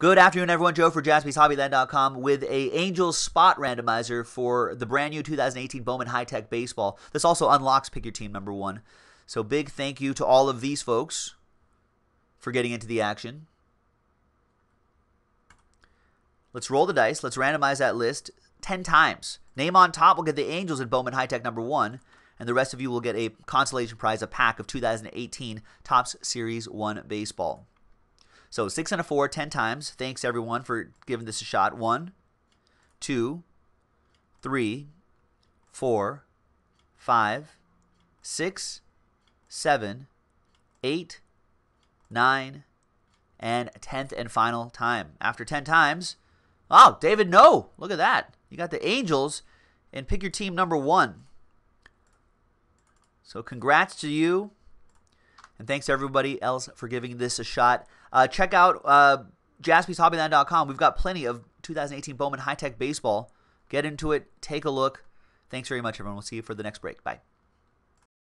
Good afternoon, everyone. Joe for jaspyshobbyland.com with a Angels spot randomizer for the brand new 2018 Bowman High Tek Baseball. This also unlocks Pick Your Team number one. So big thank you to all of these folks for getting into the action. Let's roll the dice. Let's randomize that list 10 times. Name on top will get the Angels in Bowman High Tek number one, and the rest of you will get a consolation prize, a pack of 2018 Topps Series 1 Baseball. So six and a four, ten times. Thanks everyone for giving this a shot. One, two, three, four, five, six, seven, eight, nine, and tenth and final time. After ten times, oh, David, no, look at that. You got the Angels and pick your team number one. So congrats to you. And thanks to everybody else for giving this a shot. Uh, check out uh, jaspyshobbyland.com. We've got plenty of 2018 Bowman High Tek Baseball. Get into it. Take a look. Thanks very much, everyone. We'll see you for the next break. Bye.